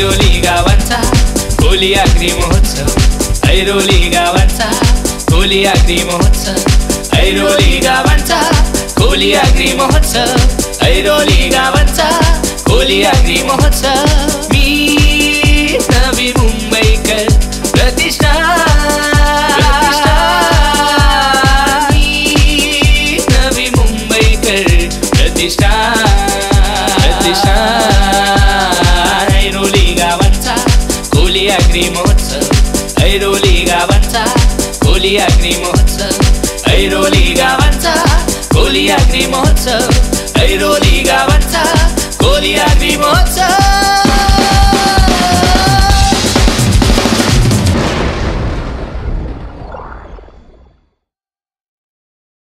होली महोत्सव ऐरोली गावांचा होली अग्नि महोत्सव ऐरोली गावांचा होली अग्नि महोत्सव ऐरोली गावांचा होली अग्नि महोत्सव मी नवी मुंबईकर प्रतिष्ठा प्रतिष्ठा. मी नवी मुंबईकर प्रतिष्ठा प्रतिष्ठा होली अग्नि महोत्सव ऐरोली गावांचा होली अग्नि ऐरोली गावांचा होली अग्नि ऐरोली गावांचा होली अग्नि